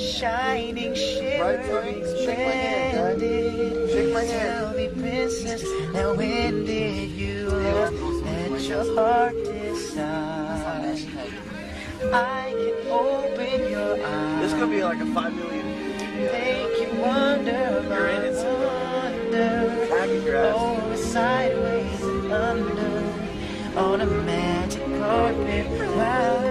shining, shimmering, right, Shake my hand. Shake my hand. Tell me, princess, now when did you let your heart decide? I can open your eyes. This could be like a five million. Make you wonder, You're in it. wonder, over oh, sideways and under on a magic carpet. Wow.